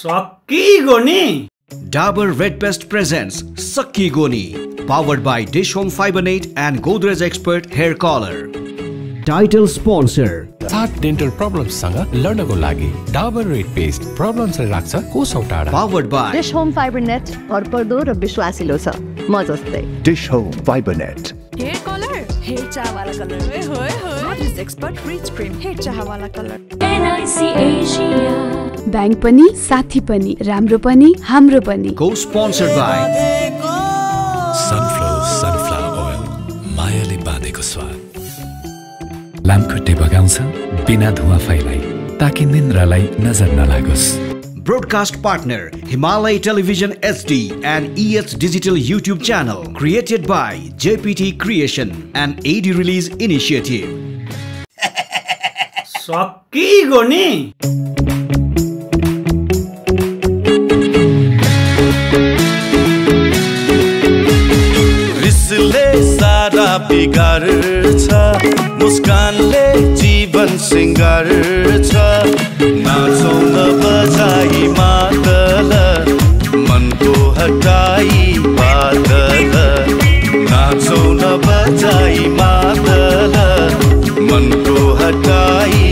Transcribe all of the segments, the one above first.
सकिगयो नि Dabur Red Best presents Sakki Goni, powered by Dish Home Fiber Net and Godrej Expert Hair Color. Title sponsor सात dental प्रब्लम्ससँग लड्नको लागि Dabur red paste प्रब्लम्सलाई राख्छ कोसौँ टाढा powered by Dish Home fiber net भरपर्दो र विश्वासिलो छ म जस्तै Dish Home Fiber Net. Hair colour hair चाह वाला कलर होए होए एक्सपर्ट रिच क्रीम हेयर चाह वाला कलर NIC Asia. ब्याङ्क पनि साथी पनि राम्रो पनि हाम्रो पनि co-sponsored by sunflower sunflower oil मायाले बाँधेको स्वाद लामखुट्टे बगाउँछ बिना धुवा फैलाई ताकि निन्द्रालाई नजर नलागोस् broadcast partner Himalay Television HD and EH Digital YouTube channel created by JPT Creation and AD Release Initiative. नि बिगार्छ मुस्कानले जीवन सिङ्गार्छ नाचौँ न बजाई मादल मनको हटाई बादल। नाचौँ न बजाई मादल मनको हटाई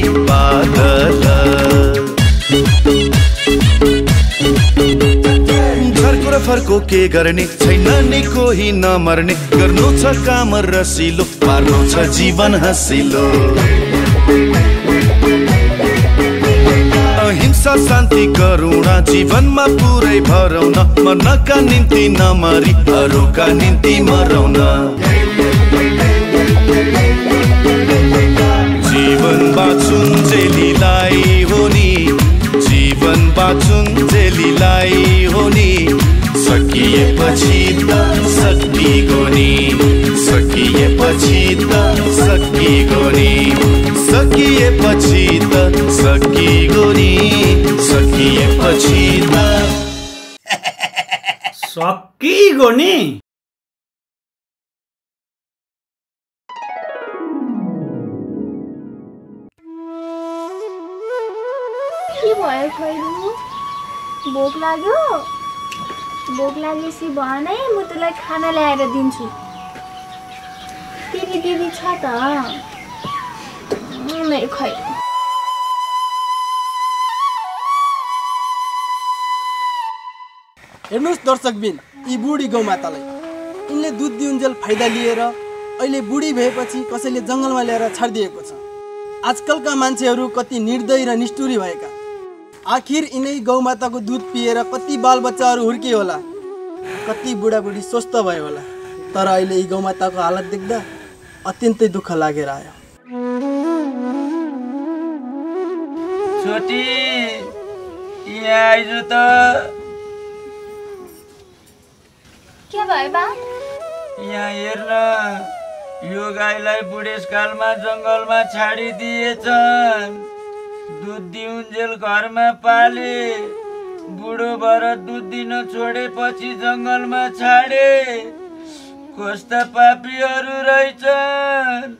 फर्को के गर्ने? छैन नि कोही नमर्ने। गर्नु छ काम रसिलो पार्नु छ जीवन हँसिलो। अहिंसा शान्ति करुणा जीवनमा पुरै भरौँ न मनका निम्ति नमरी अरूका निम्ति मरौँ न जीवन बाँचुन् जेलीलाई हो नि। जीवन बाँचुन् जेलीलाई हो नि। सकिएपछि त सकिगो नि। सकिएपछि त सकिगो नि। सकिएपछि त सकिगो नि। सकिएपछि त सकिगयो नि। के भयो खैरु भोक लाग्यो? भोक लागेपछि भन है म तँलाई खाना ल्याएर दिन्छु। दिदी दिदी छ त। खैरु हेर्नुहोस् दर्शकबिन यी बुढी गौमातालाई यिनले दुध दिउन्जेल फाइदा लिएर अहिले बुढी भएपछि कसैले जङ्गलमा ल्याएर छाडिदिएको छ। आजकलका मान्छेहरू कति निर्दयी र निष्ठुरी भएका। आखिर यिनै गौमाताको दुध पिएर कति बालबच्चाहरू हुर्किए होला? कति बुढाबुढी स्वस्थ भयो होला? तर अहिले यी गौमाताको हालत देख्दा अत्यन्तै दुःख लागेर आयो। छोटी त। के भयो बा? यहाँ हेर्न यो गाईलाई बुढेसकालमा जङ्गलमा छाडिदिएछन्। दुध दिउन्जेल घरमा पाले. बुढो भएर दुध दिन छोडेपछि जङ्गलमा छाडे. कस्ता पापीहरू रहेछन्।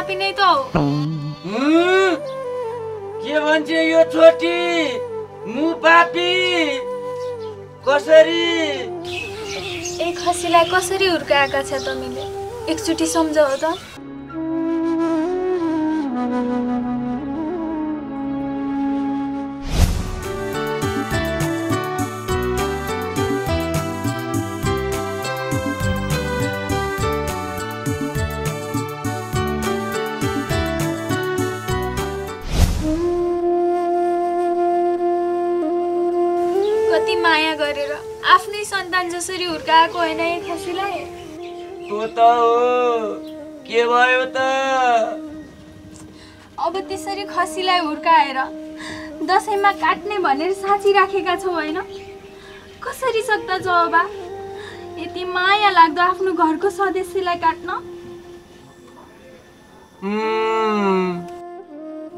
पापी नाही तो? के भन्छ यो छोटी? मु पापी। कसरी? एक खसीलाई कसरी हुर्काएका छ तमीले एकचोटि सम्झाउ त। जसरी हुर्काएको होइन एक खसीलाई? को त हो। के भयो त? अब त्यसरी खसीलाई हुर्काएर दसैँमा काट्ने भनेर साँची राखेका छौ होइन? कसरी सक्दा जवाबा? यति माया लाग्दो आफ्नो घरको सदस्यलाई काट्न?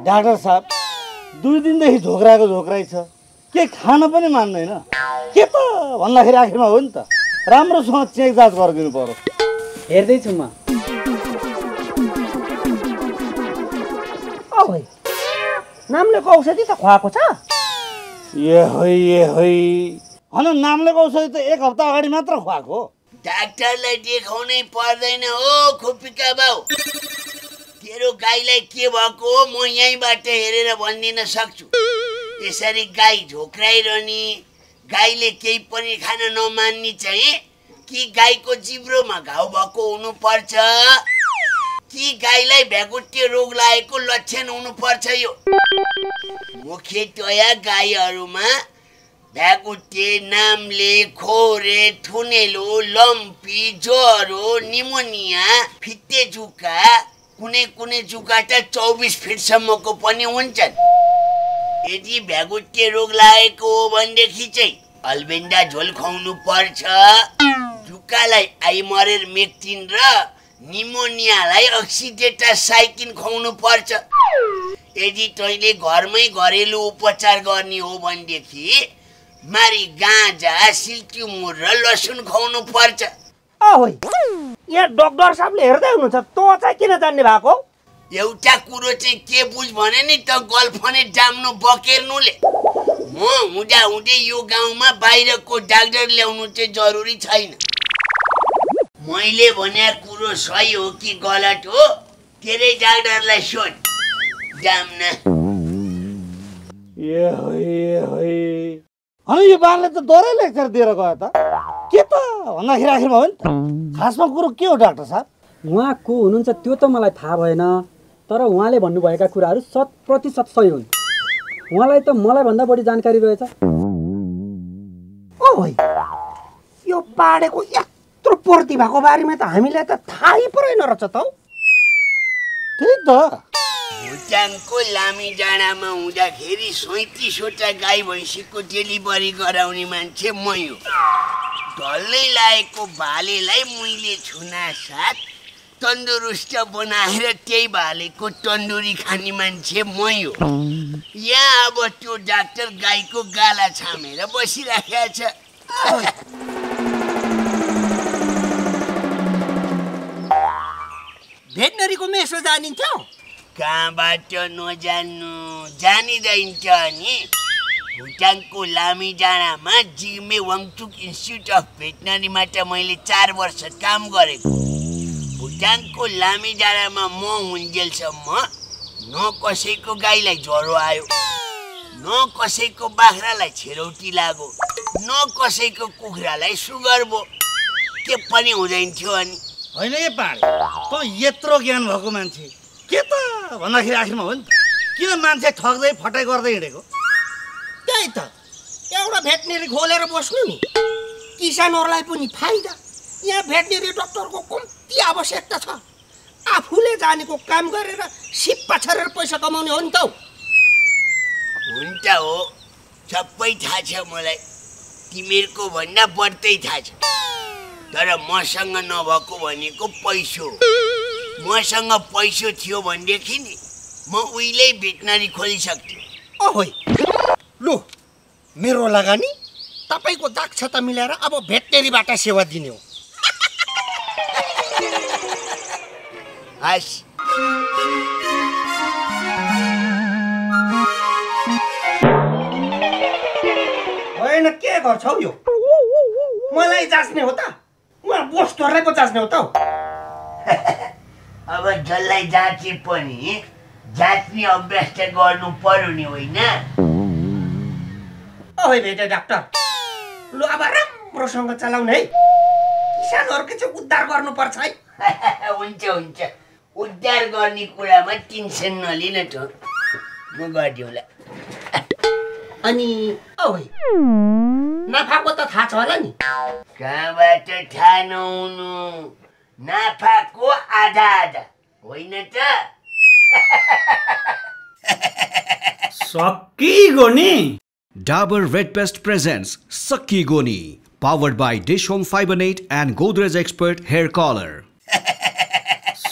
डाक्टर साहब दुई दिनदेखि झोक्राएको झोक्राइ छ। के खान पनि मान्दैन। के त? भन्दाखेरि आखिरमा हो नि त। राम्रोसँग चेक जाँच गरिदिनु पर्यो। हेर्दैछु म। भाइ नाम्लेको औषधि त खुवाएको छ? ए है ए है। होइन नाम्लेको औषधि त एक हप्ता अगाडि मात्र खुवाएको डाक्टरलाई देखाउनै पर्दैन हो खुप्पिका बाउ। तेरो गाईलाई के भएको हो म यहीँबाट हेरेर भनिदिन सक्छु। यसरी गाई झोक्राइरहने गाईले केही पनि खान नमान्ने चाहिँ कि गाईको जिब्रोमा घाउ भएको हुनुपर्छ? कि गाईलाई भ्यागुटे रोग लागेको लक्षण हुनुपर्छ यो? मुख्यतया गाईहरूमा भ्यागुटे नाम्ले खोरे थुनेलो लम्पी ज्वरो निमोनिया फित्ते जुका कुनै कुनै जुका त चौबिस फिटसम्मको पनि हुन्छन्। यदि भ्यागुटे रोग लागेको हो भनेदेखि चाहिँ अल्बेन्डा झोल खुवाउनु पर्छ जुकालाई आइमरेर मेक्टिन र निमोनियालाई अक्सिडेटा साइकिन खुवाउनु पर्छ यदि तैँले घरमै घरेलु उपचार गर्ने हो भनेदेखि मारी गाँजा सिल्क्युमुर र लसुन खुवाउनु पर्छ यहाँ डक्टर साहबले हेर्दै हुनुहुन्छ तँ चाहिँ किन जान्ने भएको एउटा कुरो चाहिँ के बुझ भने नि त गल्फने डाम्नु बकेर्नुले। म हुँदा हुँदै यो गाउँमा बाहिरको डाक्टर ल्याउनु चाहिँ जरुरी छैन। मैले भने कुरो सही हो कि गलत हो तेरै डाक्टरलाई सोध। होइन यो बारले त डरै लेक्चर दिएर गयो त। के त? भन्दाखेरि आखिरमा हो नि त। खासमा कुरो के हो डाक्टर साहब? उहाँ को हुनुहुन्छ त्यो त मलाई थाहा भएन। तर उहाँले भन्नुभएका कुराहरू शत प्रतिशत सही हुन्। उहाँलाई त मलाई भन्दा बढी जानकारी रहेछ। ओ भाइ यो पाडेको यत्रो प्रतिभाको बारेमा त हामीलाई त थाहै परेन रहेछ त हौ। त्यही त। भुटानको लामी डाँडामा हुँदाखेरि सैँतिसवटा गाई भैँसीको डेलिभरी गराउने मान्छे मै हो ढल्लै लागेको भालेलाई मैले छुना साथ तन्दुरुस्त बनाएर त्यही भालेको तन्दुरी खाने मान्छे मै हो यहाँ अब त्यो डाक्टर गाईको गाला छामेर बसिराखेको छ। भेटनरीको मेसो जानिन्थ्यो? कहाँबाट नजान्नु? जानिँदैछ नि भुटानको लामी डाँडामा जिग्मे वाङचुक इन्स्टिच्युट अफ भेटनरीमा त मैले चार वर्ष काम गरेको। भुटानको लामी डाँडामा म हुन्जेलसम्म न कसैको गाईलाई ज्वरो आयो न कसैको बाख्रालाई छेरौटी लाग्यो न कसैको कुखुरालाई सुगर भयो के पनि हुँदैन थियो अनि। होइन ए पाडे त यत्रो ज्ञान भएको मान्छे। के त भन्दाखेरि आखिरमा हो नि किन मान्छे ठग्दै फटाइ गर्दै हिँडेको? त्यही त एउटा भेटनेरी खोलेर बस्नु नि। किसानहरूलाई पनि फाइदा। यहाँ भेटनेरी डक्टरको कम्ती आवश्यकता छ। आफूले जानेको काम गरेर सिप्पा छरेर पैसा कमाउने हो नि त हौ। हुन्छ हो। सबै थाहा छ मलाई। तिमीहरूको भन्दा बढ्दै थाहा छ। तर मसँग नभएको भनेको पैसो। मसँग पैसो थियो भनेदेखि नि म उहिल्यै भेटनरी खोलिसक्थेँ। अहोइ लु मेरो लगानी तपाईँको दक्षता मिलाएर अब भेटनेरीबाट सेवा दिने हो। हस् होइन के गर्छौ यो मलाई जाँच्ने हो त उहाँ बोस्टरलाई पो जाँच्ने हो त हौ। अब जसलाई जाँचे पनि जाँच्ने अभ्यास त गर्नु पर्यो नि होइन ओइ भेटे डाक्टर लु अब राम्रोसँग चलाउने है किसानहरूको चाहिँ उद्धार गर्नुपर्छ है हुन्छ हुन्छ उद्धार गर्ने कुरामा टेन्सन नलिन ठो म गरिदिउँला अनि नाफाको त थाहा छ होला नि। कहाँबाट थाहा नहुनु? नाफाको आधा आधा। होइन त? सकी गोनी। डाबर रेड पेस्ट प्रेजेन्स सकी गोनी powered by Dish Home fiber net and Godrej expert hair colour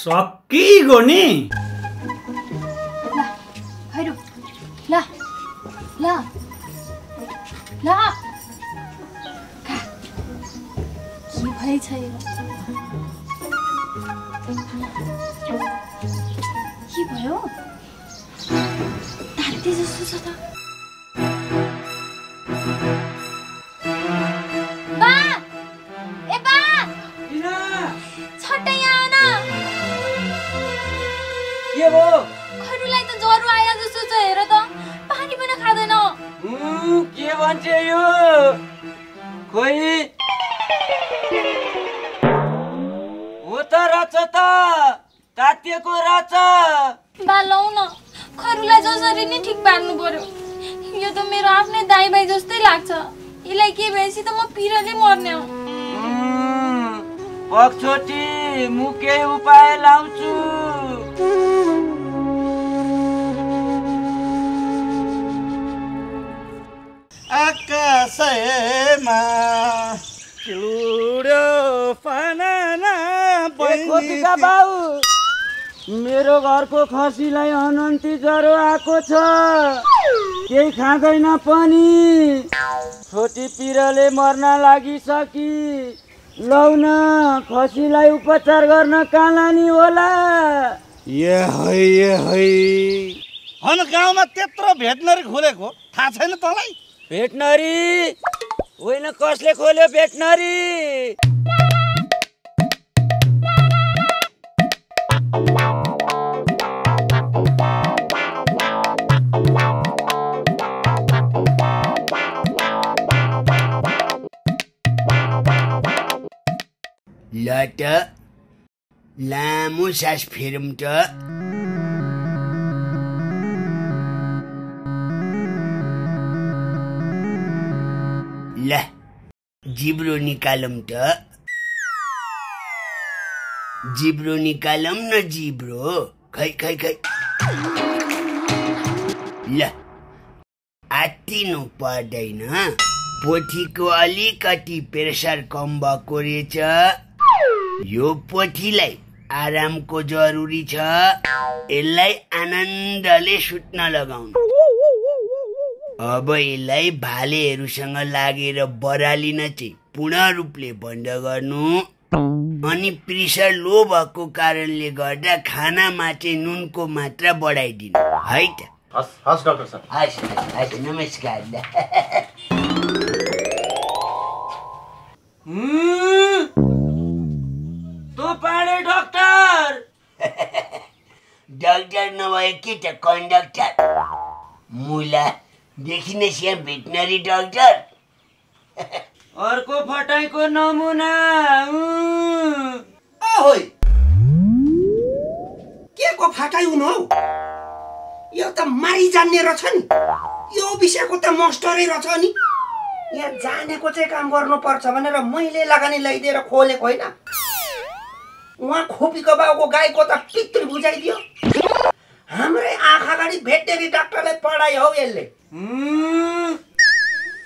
Color. सकिगयो नि ल ल खा। के यो के भयो ताते जस्तो छ त भयो खरुलाई त ज्वरो आयो जस्तो छ हेर त। पानी पनि खाँदैन। के भन्छ यो? खोइ। हो त रहेछ त। तातिएको रहेछ बा लौ न खरुलाई जसरी नै ठिक पार्नु पर्यो। यो त मेरो आफ्नै दाइ भाइ जस्तै लाग्छ। यसलाई के भएपछि त म पिरले मर्ने हो। पक्छोटी म केही उपाय लाउँछु। चुड्यो बाउ मेरो घरको खसीलाई अनन्ती ज्वरो आएको छ। केही खाँदैन पनि। छोटी पिरले मर्न लागिसकी। लौ न खसीलाई उपचार गर्न कहाँ लाने होला। ये है ये है। हन गाउँमा त्यत्रो भेटनरी खोलेको थाहा छैन तँलाई? भेटनरी? होइन कसले खोल्यो भेटनरी? लामो सास फेरौँ त। जिब्रो निकालौँ त। जिब्रो निकालौँ न जिब्रो। खै खै खै। ल आत्तिनु पर्दैन। पोथीको अलिकति प्रेसर कम भएको रहेछ। यो पोथीलाई आरामको जरुरी छ। यसलाई आनन्दले सुत्न लगाउनु। अब यसलाई भालेहरूसँग लागेर बरालिन चाहिँ पूर्ण रूपले बन्द गर्नु। अनि प्रेसर लो भएको कारणले गर्दा खानामा चाहिँ नुनको मात्रा बढाइदिनु। है त? हस् हस् डाक्टर साहब हस् हस् नमस्कार। तँ पाडे डक्टर! डक्टर नभए के त कन्डक्टर? मुला। देखिन यहाँ भेटनरी डक्टर। अर्को फटाइको नमुना के को फाटाइ हुनु हौ? यो त मारि जान्ने रहेछ नि। यो विषयको त मास्टरै रहेछ नि। यहाँ जानेको चाहिँ काम गर्नुपर्छ भनेर मैले लगानी ल्याइदिएर खोलेको होइन। उहाँ खोपीको बाउको गाईको त पितृ बुझाइदियो। हाम्रै आँखा अगाडि भेटेरी डाक्टरले पढायो हौ यसले।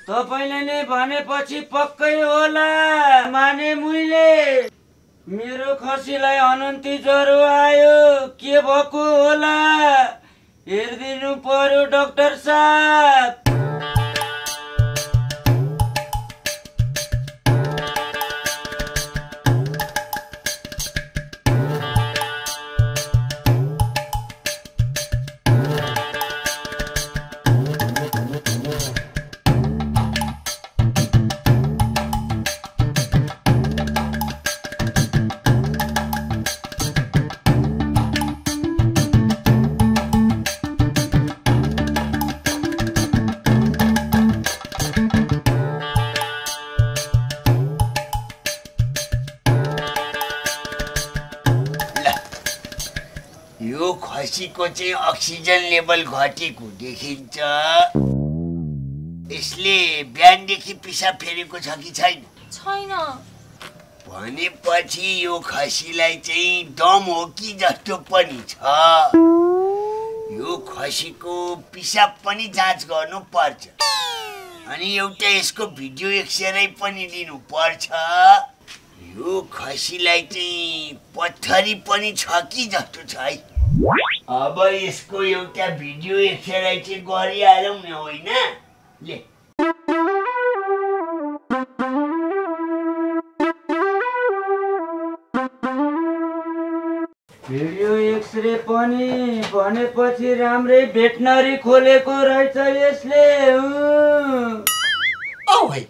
तपाईँले नै भनेपछि पक्कै होला माने मुइले। मेरो खसीलाई अनन्ती ज्वरो आयो के भएको होला? हेरिदिनु पर्यो डाक्टर साहब। चाहिँ अक्सिजन लेभल घटेको देखिन्छ। यसले बिहानदेखि पिसाब फेरेको छ कि छैन? छैन। भनेपछि यो खसीलाई चाहिँ दम हो कि जस्तो पनि छ। यो खसीको पिसाब पनि जाँच गर्नु पर्छ। अनि एउटा यसको भिडियो एक्सरे पनि लिनु पर्छ। यो खसीलाई चाहिँ पत्थरी पनि छ कि जस्तो छ है अब यसको एउटा भिडियो एक्सराइ चाहिँ गरिहालौँ न होइन? ले। भिडियो एक्सरे पनि भनेपछि राम्रै भेटनरी खोलेको रहेछ यसले। औ भाइ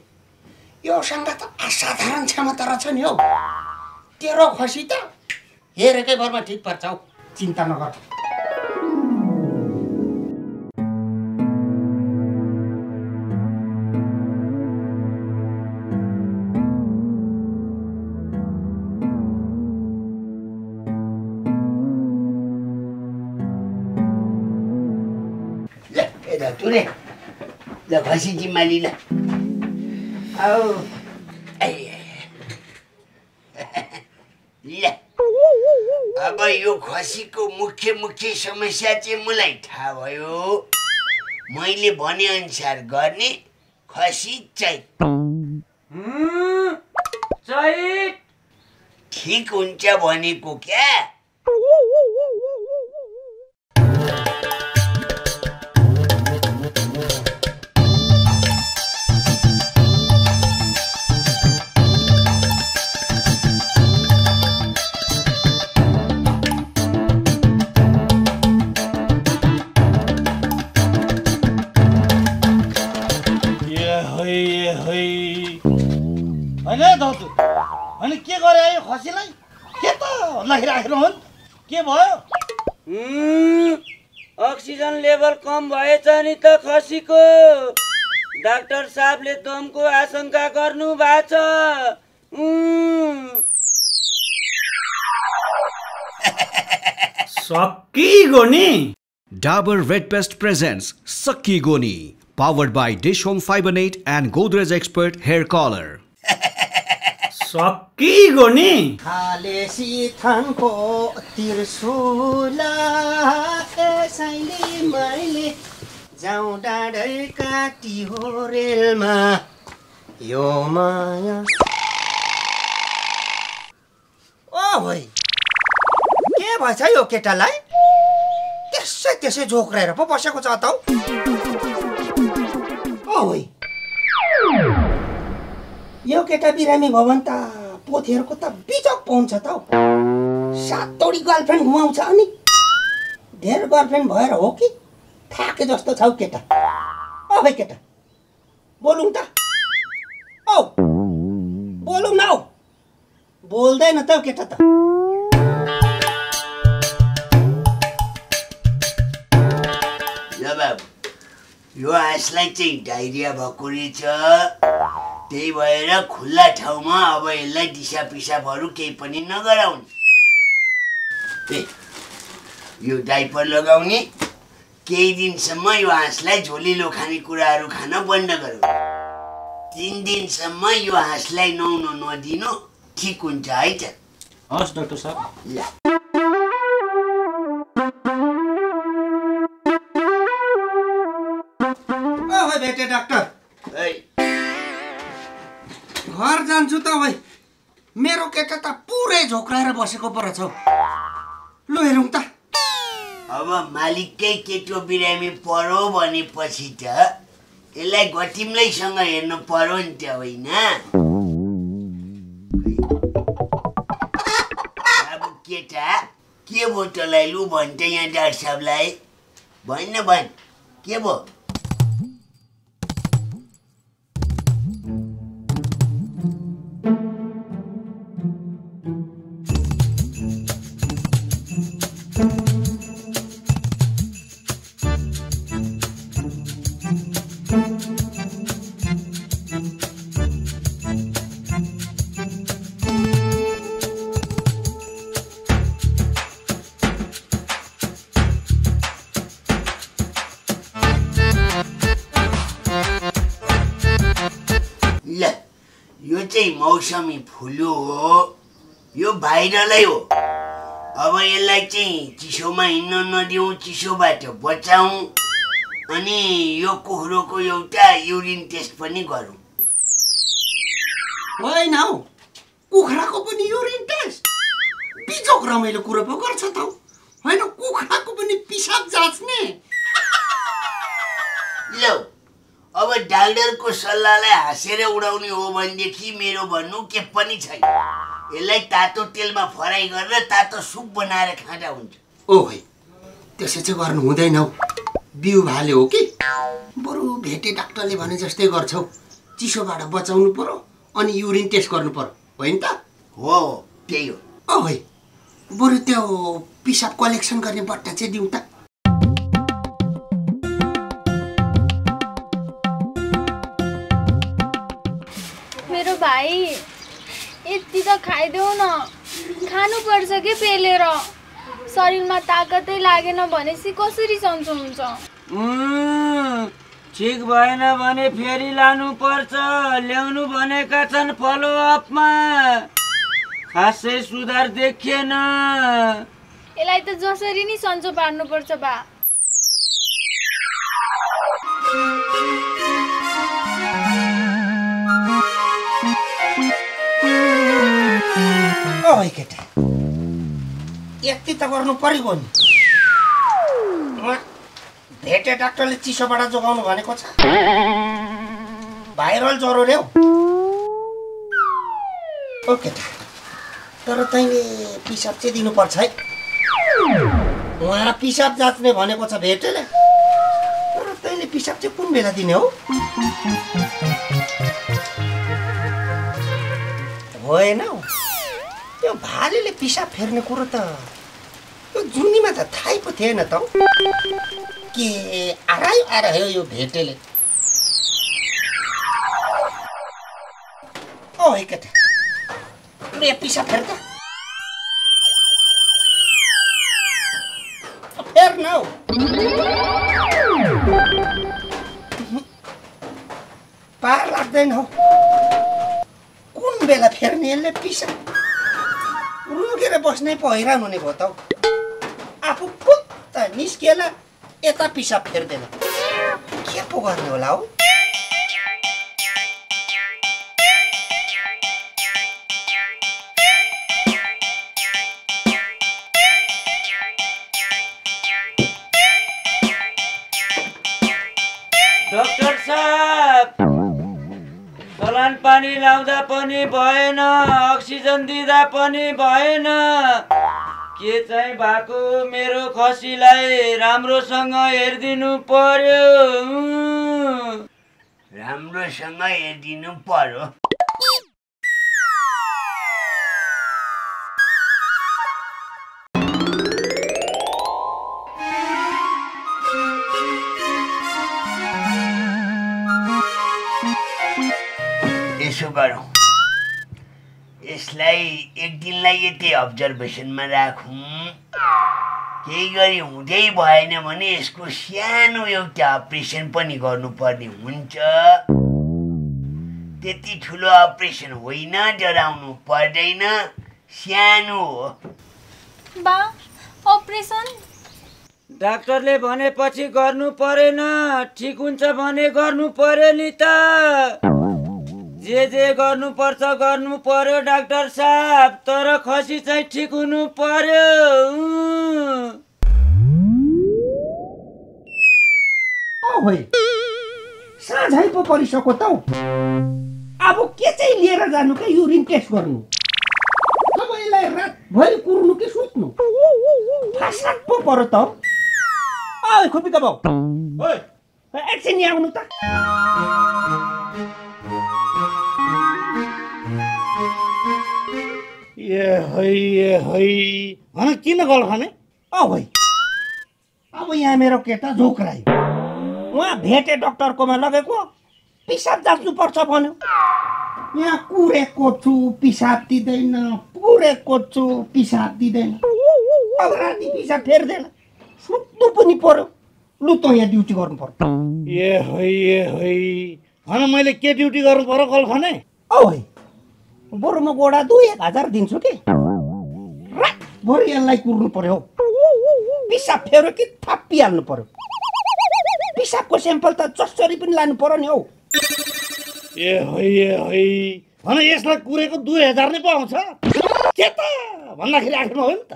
योसँग त असाधारण क्षमता रहेछ नि हौ। तेरो खसी त हेरेकै भरमा ठिक पर्छ हौ। चिन्ता नगर। खसी जिम्मा लि अब यो खसीको मुख्य मुख्य समस्या चाहिँ मलाई थाहा भयो मैले भनेअनुसार गर्ने खसी चैत ठिक हुन्छ भनेको क्या दम भएछ नि त खसीको। डाक्टर साहबले दमको आशंका गर्नु भएको छ गोनी। डाबर रेड पेस्ट प्रेजेन्स सक्की गोनी powered by Dish Home fiber net and Godrej expert hair colour सकिगयो नि। हालेसी थानको तिर्सुला यसैले मैले जाउँ डाँडै काटी हो रेलमा। यो माया। ओ भाइ के भएछ यो केटालाई? त्यसै त्यसै झोक्राएर पो बसेको छ त ओ भाइ यो केटा बिरामी भयो भने त पोथीहरूको त बिजोक पाउँछ त हौ सातौडी गर्लफ्रेन्ड घुमाउँछ अनि धेर गर्लफ्रेन्ड भएर हो कि थाके जस्तो छ हौ केटा ओ भाइ केटा बोलौँ त औ बोलौँ न हौ बोल्दैन त हौ केटा त यो हाँसलाई चाहिँ डाइरिया भएको रहेछ त्यही भएर खुल्ला ठाउँमा अब यसलाई दिसा पिसाबहरू केही पनि नगराउने। ए यो डाइपर लगाउने केही दिनसम्म यो हाँसलाई झोलिलो खानेकुराहरू खान बन्द गरौँ। तिन दिनसम्म यो हाँसलाई नुहाउनु नदिनु ठिक हुन्छ है त? हस् डाक्टर साहब। ल। भेटे डाक्टर। घर जान्छु त भाइ। मेरो केटा त पुरै झोक्राएर बसेको पो रहेछ हौ लु हेरौँ त। अब मालिककै केटो बिरामी पर्यो भनेपछि त यसलाई घटिम्लैसँग हेर्नु पर्यो नि त होइन? अब केटा के भयो तँलाई लु भन् त यहाँ डाक्टर साहबलाई। भन् न भन् के भयो? मौसमी फ्लू हो। यो भाइरलै हो। अब यसलाई चाहिँ चिसोमा हिँड्न नदिउँ चिसोबाट बचाउँ अनि यो कुखुरोको एउटा युरिन टेस्ट पनि गरौँ। होइन हौ। कुखुराको पनि युरिन टेस्ट। बिजोक रमाइलो कुरो पो गर्छ त होइन कुखुराको पनि पिसाब जाँच्ने। लौ अब डाक्टरको सल्लाहलाई हाँसेर उडाउने हो भनेदेखि मेरो भन्नु के पनि छैन। यसलाई तातो तेलमा फ्राई गरेर तातो सुप बनाएर खाँदा हुन्छ। ओ है त्यसो चाहिँ गर्नु हुँदैन हौ। बिउ भाले हो कि? बरु भेटे डाक्टरले भने जस्तै गर्छौ। चिसोबाट बचाउनु पर्यो अनि युरिन टेस्ट गर्नु पर्यो होइन त? हो त्यही हो। ओ है बरु त्यो पिसाब कलेक्सन गर्ने बट्टा चाहिँ दिउँ त। भाइ यति त खाइदेऊ न। खानुपर्छ कि पेलेर? शरीरमा ताकतै लागेन भनेपछि कसरी सन्चो हुन्छ? ठिक भएन भने फेरि लानु पर्छ ल्याउनु भनेका छन् फलोअपमा खासै सुधार देखिएन। यसलाई त जसरी नि सन्चो पार्नुपर्छ बा। है केटा यति त गर्नु परेको नि भेटे डाक्टरले चिसोबाट जोगाउनु भनेको छ भाइरल ज्वरो रे हौ केटा तर तैँले पिसाब चाहिँ दिनुपर्छ है उहाँ पिसाब जाँच्ने भनेको छ भेटेले तर तैँले पिसाब चाहिँ कुन बेला दिने हो होइन त्यो भालेले पिसाब फेर्ने कुरो त यो जुनीमा त थाहै पो थिएन त। के आरायो आरायो यो भेटेले। ओ है केटा लु, यो पिसाब फेर फेर न पार लाग्दैन हौ। कुन बेला फेर्ने यसले पिसाब रुकेर बस्नै पो हैरान हुने भयो त। आफू पुत्त निस्किएला यता पिसाब फेर्दैन के पो गर्ने होला हौ पानी लाउँदा पनि भएन अक्सिजन दिँदा पनि भएन के चाहिँ भएको मेरो खसीलाई राम्रोसँग हेरिदिनु पर्यो। राम्रोसँग हेरिदिनु पर्यो यसो गरौँ। यसलाई एक दिनलाई यति अब्जर्भेसनमा राखौँ। केही गरी हुँदै भएन भने यसको सानो एउटा अपरेसन पनि गर्नुपर्ने हुन्छ। त्यति ठुलो अपरेसन होइन डराउनु पर्दैन। सानो हो। बा अपरेसन डाक्टरले भनेपछि गर्नु परेन। ठिक हुन्छ भने गर्नु पर्यो नि त। जे जे गर्नुपर्छ गर्नु पर्यो डाक्टर साहब। तर खसी चाहिँ ठिक हुनु पर्यो साँझै पो परिसक्यो त अब के चाहिँ लिएर जानु क्या युरिन टेस्ट गर्नु? अब यसलाई रातभरि कुर्नु कि सुत्नु? फासाक पो पऱ्यो त खुपीका बाउ ओइ एकछिन यहाँ आउनु त। ए है ए है भन किन गल खाने है अब यहाँ मेरो केटा झोक्रायो उहाँ भेटे डक्टरकोमा लगेको पिसाब जाँच्नुपर्छ भन्यो यहाँ कुरेको छु पिसाब दिँदैन कुरेको छु पिसाब दिँदैन अब राति पिसाब फेर्दैन सुत्नु पनि पर्यो लु त यहाँ ड्युटी गर्नु पर्यो ए है ए है भन मैले के ड्युटी गर्नु पर्यो कल खाने औ है बरु म गोडा दुई एक हजार दिन्छु कि? रातभरि यसलाई कुर्नु पर्यो। पिसाब फेऱ्यो कि थापिहाल्नु पर्यो। पिसाबको स्याम्पल त जसरी पनि लानु पर्यो नि हौ। ए है है। भन यसलाई कुरेको दुई हजार नै पाउँछ के त? भन्दाखेरि आखिरमा हो नि त।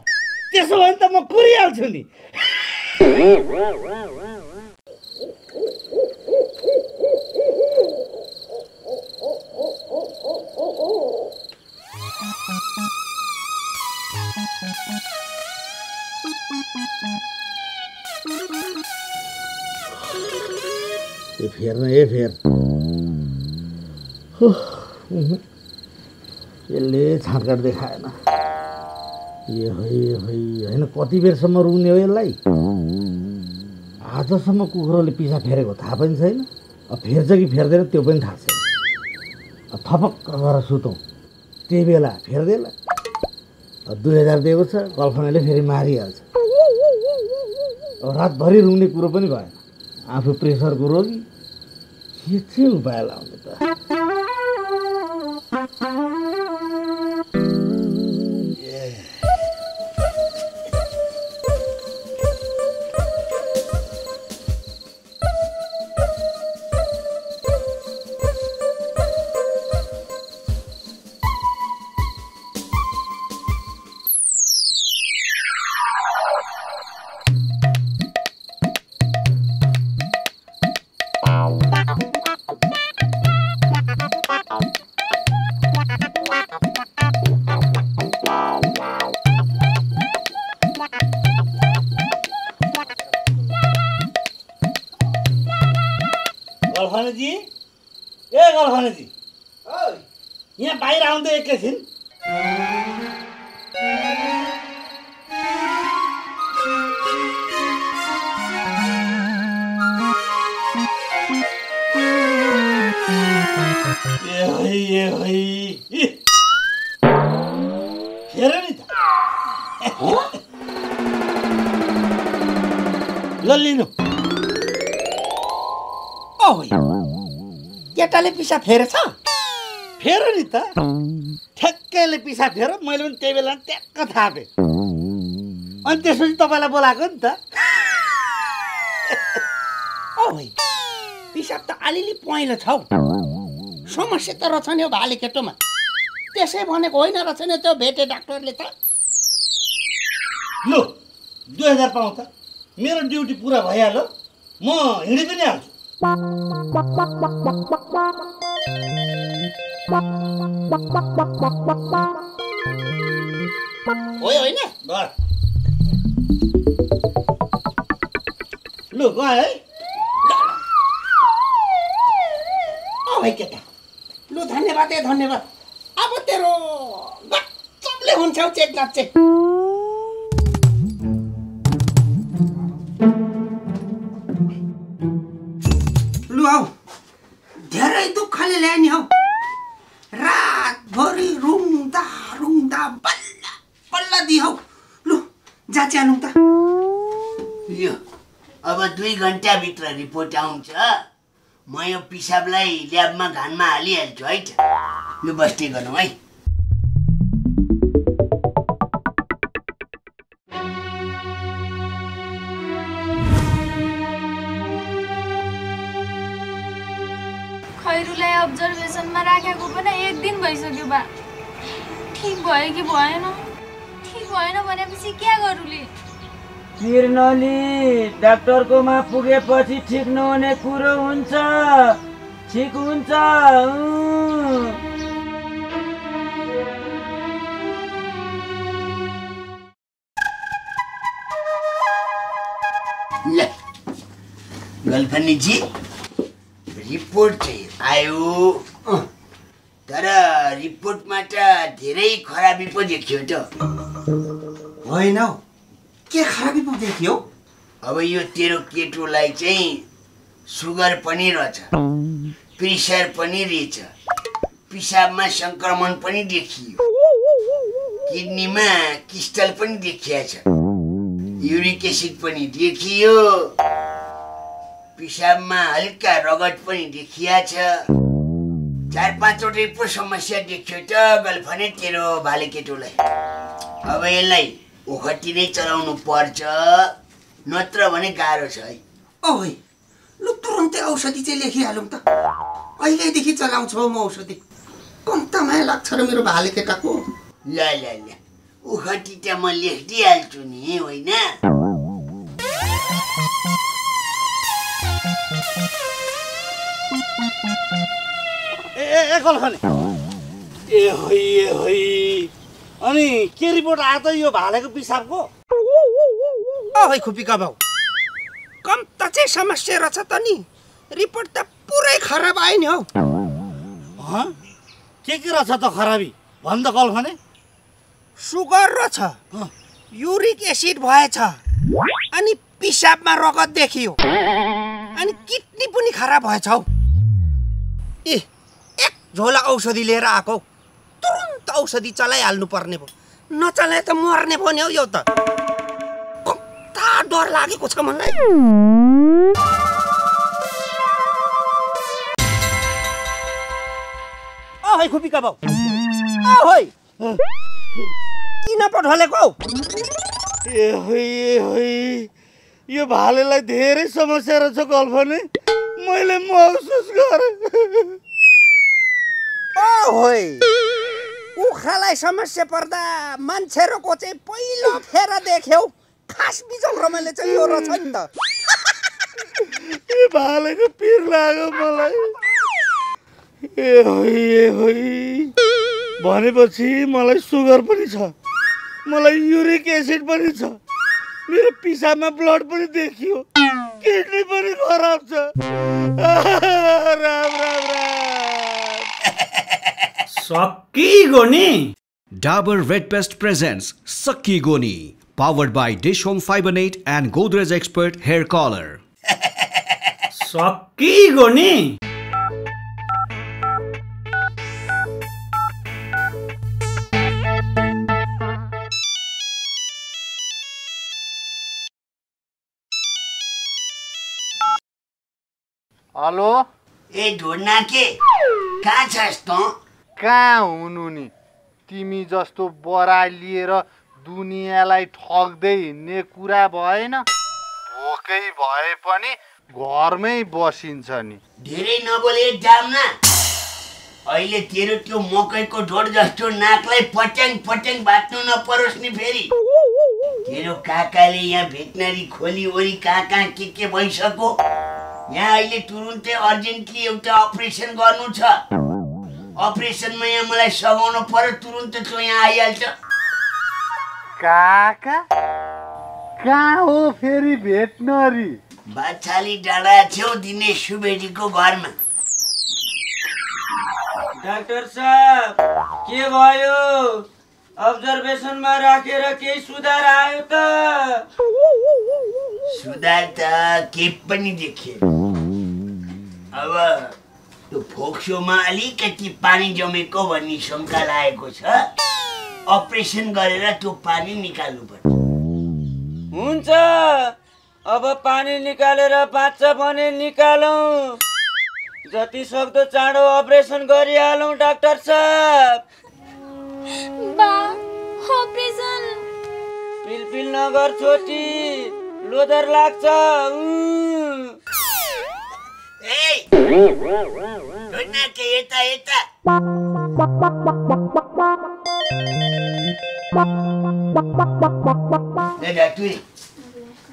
त्यसो भने त म कुरिहाल्छु नि। फेर न ए फेर। यसले देखाएन ए है है होइन कति बेरसम्म रुने हो यसलाई आजसम्म कुखुरोले पिसा फेरेको थाहा पनि छैन अब फेर्छ कि फेर्दैन त्यो पनि थाहा छैन थपक्क गरेर सुतौँ। त्यही बेला फेर्देला। दुई हजार दिएको छ कल्पनाले फेरि मारिहाल्छ। रातभरि रुङ्ने कुरो पनि भएन। आफू प्रेसरको रोगी के चाहिँ उपाय लाउने त? केटाले पिसा फेरेछ? फेर नि त। ठ्याक्कैले पिसा फेर मैले पनि त्यही बेला ट्याक्क थापेँ। अनि त्यसपछि तपाईँलाई बोलाएको नि त। पिसाब त अलिअलि पहेँलो छ हौ। समस्या त रहेछ नि हौ भाले केटोमा। त्यसै भनेको होइन रहेछ नि त्यो भेटे डाक्टरले त। लु दुई हजार पाउँ त मेरो ड्युटी पुरा भइहाल्यो। म हिँडी पनि हाल्छु। होइन लु गयो है भाइ केटा लु धन्यवाद है धन्यवाद अब तेरो गजबले हुन्छ हौ चेक नाच धेरै दुःखले ल्याए नि हौ। रातभरि रुङ्दा रुङ्दा बल्ल बल्ल हौ लु जाच्यालौँ त। यो अब दुई घन्टाभित्र रिपोर्ट आउँछ। म यो पिसाबलाई ल्याबमा घानमा हालिहाल्छु है त लु बस्ने गरौँ है। भइसक्यो बा। ठिक भयो कि भएन? ठिक भएन भनेपछि क्या गरूले? किर्नली डाक्टरकोमा पुगेपछि ठिक नहुने कुरो हुन्छ। ठिक हुन्छ गल्फनीजी रिपोर्ट चाहिँ आयो अँ, तर रिपोर्टमा त धेरै खराबी पो देखियो त। होइन हौ। के खराबी पो देखियो? अब यो तेरो केटोलाई चाहिँ सुगर पनि रहेछ प्रेसर पनि रहेछ पिसाबमा सङ्क्रमण पनि देखियो किडनीमा क्रिस्टल पनि देखिया छ युरिक एसिड पनि देखियो पिसाबमा हल्का रगत पनि देखिया छ। चार पाँचवटै पो समस्या देखियो त गल्फने तेरो भाले केटोलाई। अब यसलाई ओखती नै चलाउनु पर्छ नत्र भने गाह्रो छ है। औ लु तुरन्तै औषधि चाहिँ लेखिहालौँ त। अहिलेदेखि चलाउँछु हौ म औषधि। कम्ता माया लाग्छ र मेरो भाले केटाको। ल ल ल। उखटी त म लेखिदिइहाल्छु नि होइन? ए ए ए कल्खने ए होइ अनि के रिपोर्ट आयो त यो भालेको पिसाबको? अहै खुपीका भाउ कम त चाहिँ समस्या रहेछ त नि। रिपोर्ट त पुरै खराब आयो नि हौ। हँ? के के रहेछ त खराबी? भन् त कल्खने सुगर रहेछ। युरिक एसिड भएछ। अनि पिसाबमा रगत देखियो। अनि किडनी पनि खराब भएछ हौ। ए झोला औषधि लिएर आएको हौ। तुरुन्त औषधि चलाइहाल्नु पर्ने भयो। नचलाए त मर्ने भयो नि हौ यो त। कता डर लागेको छ मलाई? खुपीका भाउ अहै किन पठालेको हौ? ए होइ यो भालेलाई धेरै समस्या रहेछ कल्पने मैले महसुस गरेँ। कुखुरालाई समस्या पर्दा मान्छेहरूको चाहिँ पहिलो फेर देख्यौ। खास बिजल रमाइले चाहिँ यो रहेछ नि त। भालेको पिर लाग्यो मलाई। ए होइ ए होइ भनेपछि मलाई सुगर पनि छ। मलाई युरिक एसिड पनि छ। मेरो पिसाबमा ब्लड पनि देखियो। किडनी पनि खराब छ। राम राम राम। सक्की गोनी डबल रेड पेस्ट प्रेजेंस सक्की गोनी powered by Dish Home fiber net and Godrej expert hair colour. सक्की गोनी हेलो। ए ढोना के का छस त? कहाँ हुनु नि तिमी जस्तो बरा लिएर दुनियाँलाई ठग्दै हिँड्ने कुरा भएन। भोकै भए पनि घरमै बसिन्छ नि। धेरै नबोले जाम्ना। अहिले तेरो त्यो मकैको ढोड जस्तो नाकलाई पट्याङ पट्याङ बाँच्नु नपरोस् नि फेरि। तेरो काकाले यहाँ भेटनरी खोली वरि कहाँ कहाँ के के भइसक्यो? यहाँ अहिले तुरुन्तै अर्जेन्टली एउटा अपरेसन गर्नु छ। अपरेसनमा यहाँ मलाई सघाउनु पर्यो तुरुन्तै त्यो यहाँ आइहाल्छ काका कहाँ हो फेरि भेटनरी बाछाली डाँडा छेउ दिनेश सुवेदीको घरमा डाक्टर साहब के भयो अब्जर्भेसनमा राखेर केही सुधार आयो त सुधार त केही पनि देखिएन अब त्यो फोक्सोमा अलिकति पानी जमेको भन्ने शङ्का लागेको छ। अपरेसन गरेर त्यो पानी निकाल्नु पर्छ हुन्छ। अब पानी निकालेर बाँच्छ भने निकालौँ। जति सक्दो चाँडो अपरेसन गरिहालौँ डाक्टर साहब। बा अपरेसन। पिलपिल नगर छोटी लोदर लाग्छ।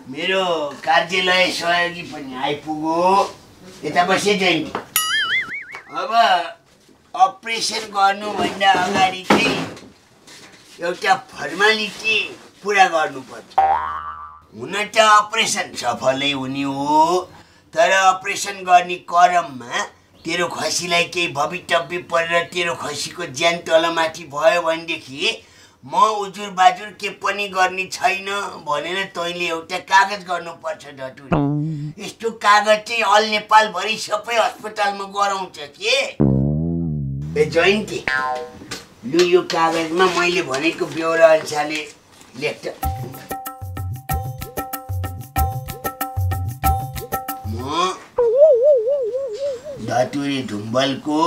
मेरो कार्यालय सहयोगी पनि आइपुग्यो यता बसे जयन्ती अब अपरेसन गर्नुभन्दा अगाडि चाहिँ एउटा फर्मालिटी पुरा गर्नुपर्छ हुन त अपरेसन सफलै हुने हो तर अपरेसन गर्ने क्रममा तेरो खसीलाई केही भविटब्बी परेर तेरो खसीको ज्यान तलमाथि भयो भनेदेखि म उजुर बाजुर के पनि गर्ने छैन भनेर तैँले एउटा कागज गर्नुपर्छ डटुरी। यस्तो कागज चाहिँ अल नेपालभरि सबै अस्पतालमा गराउँछ के? ए जयन्ती लु यो कागजमा मैले भनेको ब्यौरा अनुसारले लेख्छ हो धतुरी ढुम्बलको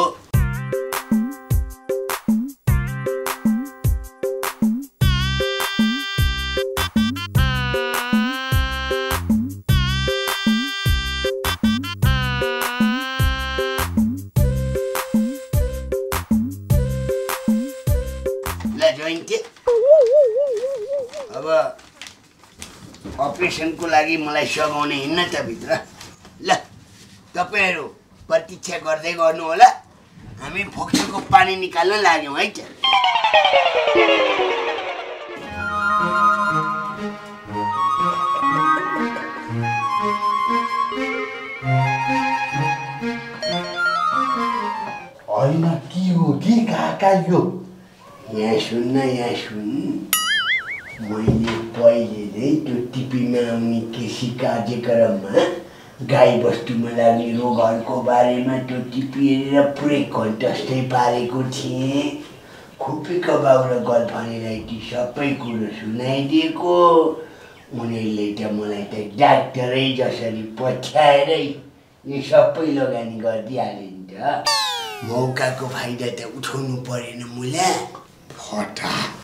अब अपरेसनको लागि मलाई सघाउने हिँड्न त भित्र। तपाईँहरू प्रतीक्षा गर्दै गर्नु होला। हामी फोक्सोको पानी निकाल्न लाग्यौँ है त होइन के हो के काका यो? यहाँ सुन्न यहाँ सुन। मैले पहिले नै त्यो टिपीमा आउने कृषि कार्यक्रममा गाई बस्तुमा लाग्ने रोगहरूको बारेमा त्यो टिपी हेरेर पुरै कन्टस्टै पारेको थिएँ। खुपीको बाउ र गल्फानीलाई ती सबै कुरो सुनाइदिएको। उनीहरूले त मलाई त डाक्टरै जसरी पछ्याएरै यो सबै लगानी गरिदिइहाले नि त। मौकाको फाइदा त उठाउनु परेन मुला। फटा।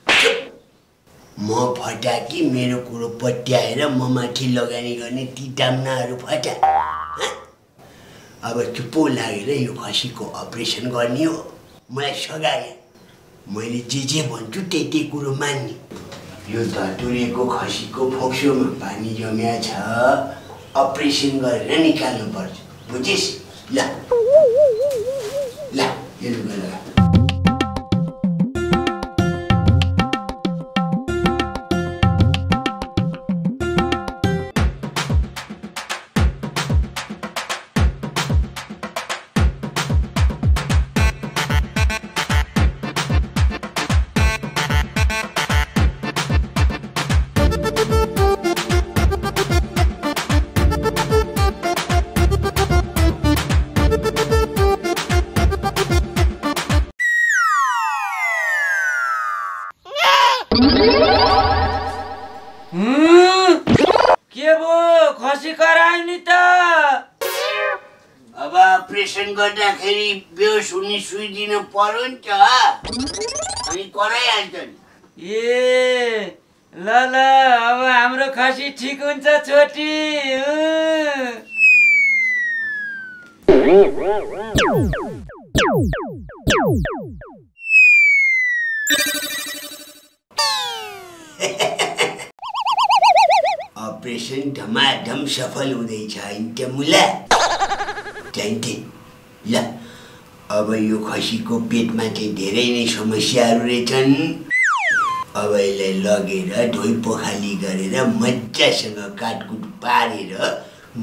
म फटा कि मेरो कुरो पट्याएर म माथि लगानी गर्ने ती डाम्नाहरू फटा? अब चुप्पो लागेर यो खसीको अपरेसन गर्ने हो। मलाई सघाए मैले जे जे भन्छु त्यही त्यही कुरो मान्ने। यो धतुरेको खसीको फोक्सोमा पानी जम्या छ। अपरेसन गरेर निकाल्नु पर्छ बुझिस्? ल। ल लुगा लगा। गर्दाखेरि बेहोस हुने सुई दिन पर्यो नि त अनि कराइहाल्छ नि। ए ल ल अब हाम्रो खसी ठिक हुन्छ छोटी। अपरेसन धमाधम सफल हुँदैछ होइन मुला जान्थे ल अब यो खसीको पेटमा चाहिँ धेरै नै समस्याहरू रहेछन्। अब यसलाई लगेर धोइ पोखाली गरेर मजासँग काटकुट पारेर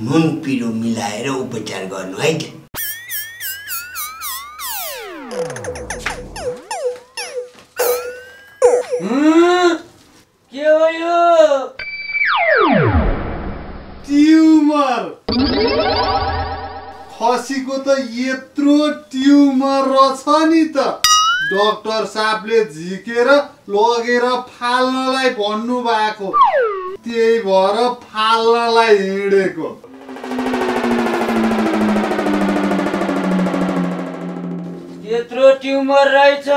नुन पिरो मिलाएर उपचार गर्नु है। त? के हो यो? ट्युमर। खसीको त यत्रो ट्युमर रहेछ नि त। डक्टर साहबले झिकेर लगेर फाल्नलाई भन्नुभएको। त्यही भएर फाल्नलाई हिँडेको। त्यत्रो ट्युमर रहेछ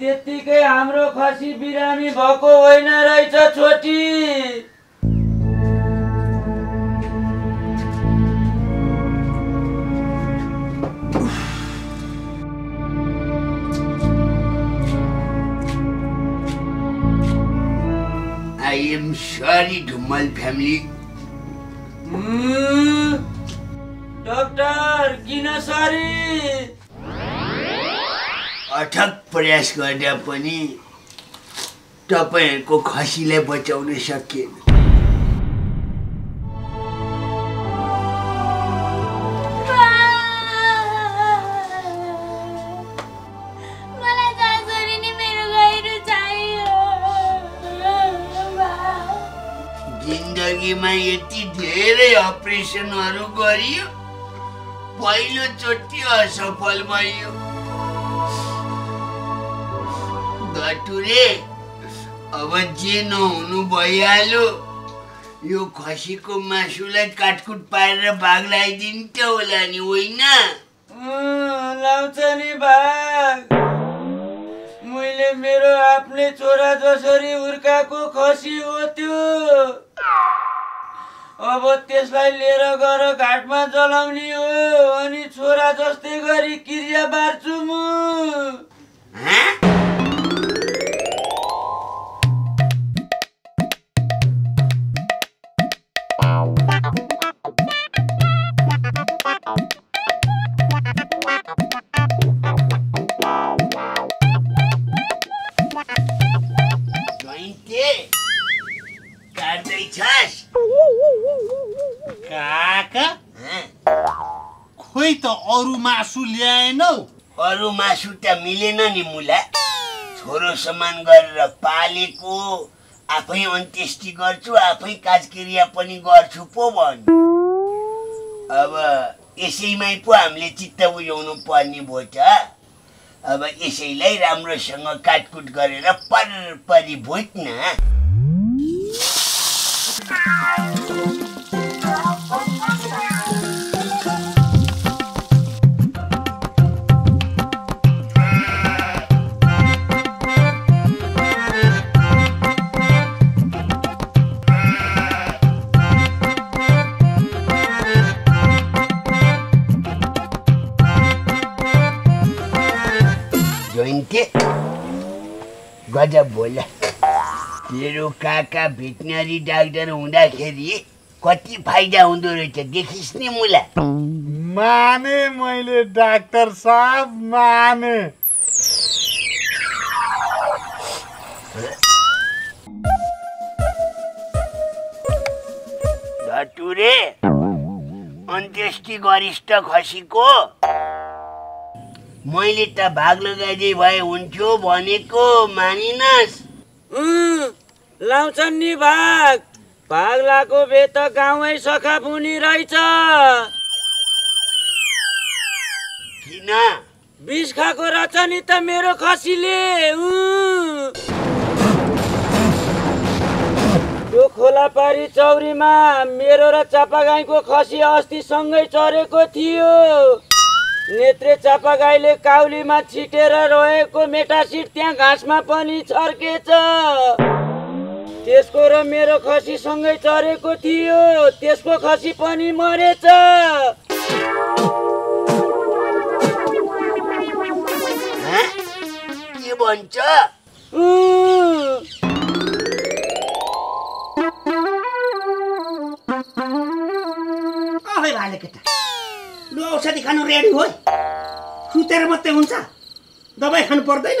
त्यत्तिकै हाम्रो खसी बिरामी भएको होइन रहेछ छोटी। आई एम सरी ढुम्मल फ्यामिली हुँ? डाक्टर किन सरी अथक प्रयास गर्दा पनि तपाईँहरूको खसीलाई बचाउन सकिएन। जिन्दगीमा यति धेरै अपरेसनहरू गरियो पहिलोचोटि असफल भयो। धतुरे अब जे नहुनु भइहाल्यो यो खसीको मासुलाई काटकुट पारेर भाग लगाइदिन्थ्यो होला नि होइन? लाउँछ नि भाग। मैले मेरो आफ्नै छोरा जसरी हुर्काएको खसी हो त्यो। अब त्यसलाई लिएर गएर घाटमा जलाउने हो अनि छोरा जस्तै गरी क्रिया बार्छु म। अरू मासु ल्याएनौ अरू मासु त मिलेन नि मुला। छोरो समान गरेर पालेको आफै अन्त्येष्टि गर्छु आफै काजक्रिया पनि गर्छु पो भन्नु अब यसैमै पो हामीले चित्त बुझाउनु पर्ने भयो त। अब यसैलाई राम्रोसँग काटकुट गरेर पर परि भुट्न जोइन्टे गजब बोला। तेरो काका भेटनरी डाक्टर हुँदाखेरि कति फाइदा हुँदो रहेछ देखिस् नि मुला। माने मैले डाक्टर साहब माने। अन्त्येष्टि गरिष्ठ खसीको मैले त भाग लगाइदिए भए हुन्थ्यो भनेको मानिनस्। लाउँछन् नि भाग। भाग लाएको भए त गाउँै सखा पुनी रहेछ। किन? बिस खाएको रहेछ नि त मेरो खसीले। त्यो खोलापारी चौरीमा मेरो र चापागाईको खसी अस्ति सँगै चरेको थियो। नेत्रे चापागाईले काउलीमा छिटेर रहेको मेटासिट त्यहाँ घाँसमा पनि छर्केछ। त्यसको र मेरो खसी सँगै चरेको थियो त्यसको खसी पनि मरेछ। हँ? के भन्छ? केटा। लु औषधि खानु रेडी हो सुतेर मात्रै हुन्छ। दबाई खानु पर्दैन।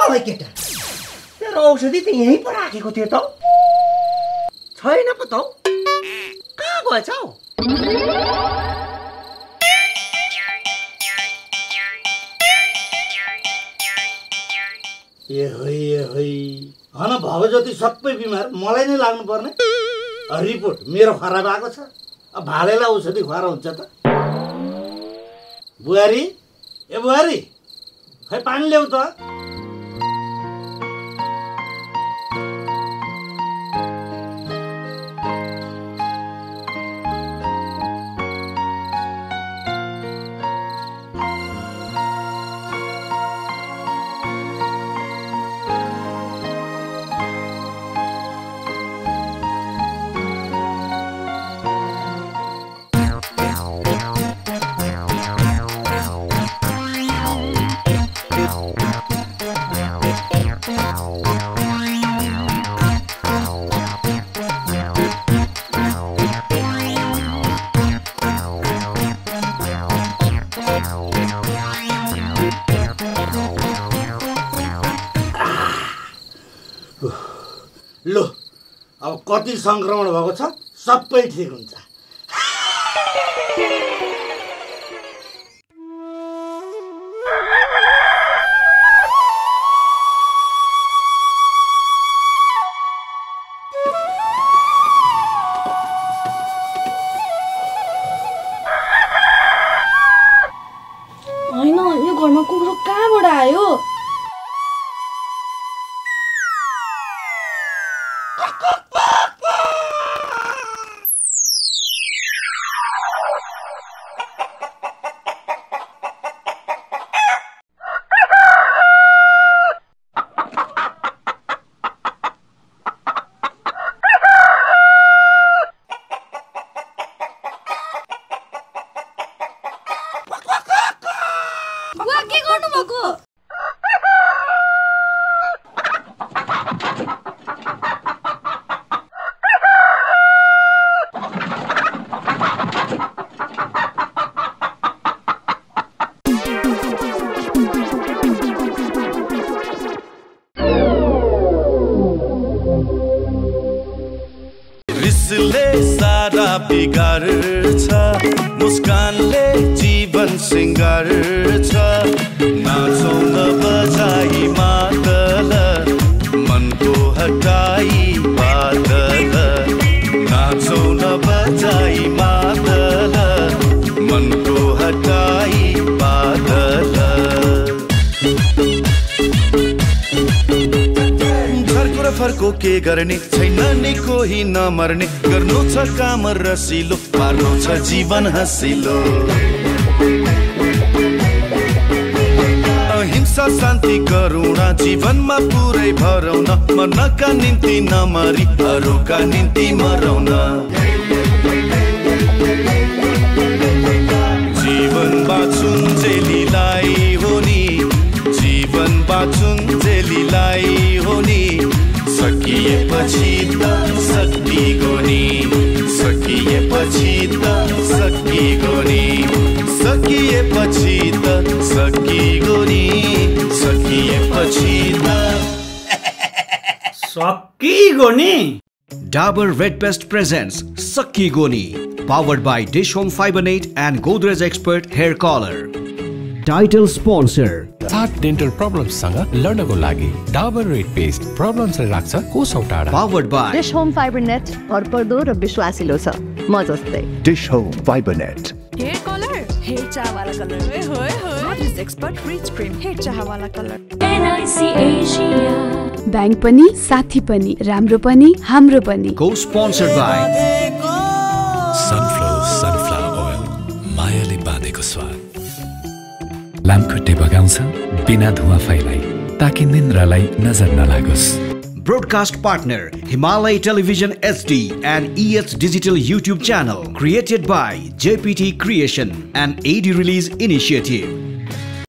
अहे केटा तेरो औषधि त यहीँ पो राखेको थियो त छैन पो त हौ। कहाँ गएछ हौ? ए हन भव जति सबै बिमार। मलाई नै लाग्नुपर्ने। अ, रिपोर्ट। मेरो खराब आएको छ। अब भालेलाई औषधि खुवाएर हुन्छ त। बुहारी? ए बुहारी! खै पानी ल्याऊ त? कति सङ्क्रमण भएको छ सबै ठिक हुन्छ। होइन यो घरमा कुकुर कहाँबाट आयो? हँसिलो। अहिंसा शान्ति करुणा जीवनमा पुरै भरौँ न मर्नका निम्ति नमरी अरूका निम्ति मरौँ न जीवन बाँचुन् जेलीलाई हो नि जीवन बाँचुन् जेलीलाई हो नि सकिएपछि त सकिगो नि सकिएपछि त સકી ગોરી સકીએ પછી ત સકી Red Best presents Sakki Goni, powered by Dish Home Fibernet and Godrej Expert Hair Color. Title sponsor सात डेन्टल प्रब्लम्ससँग लड्नको लागि डाबर रेड पेस्ट प्रब्लम्सलाई राख्छ कोसौँ टाढा powered by Dish Home fiber net भरपर्दो र विश्वासिलो छ म जस्तै Dish Home Fiber Net. Hair colour hair चाह वाला कलर होए होए नॉट इज एक्सपर्ट रिच क्रीम हेयर चाह वाला कलर एनआइसी एसिया ब्याङ्क पनि साथी पनि राम्रो पनि हाम्रो पनि co-sponsored by सनफ्लावर सनफ्लावर लामखुट्टे बगाउँछ बिना धुवा फैलाइ ताकि निन्द्रालाई नजर नलागोस्। Broadcast partner Himalaya television HD and digital YouTube channel created by GPT creation and AD release initiative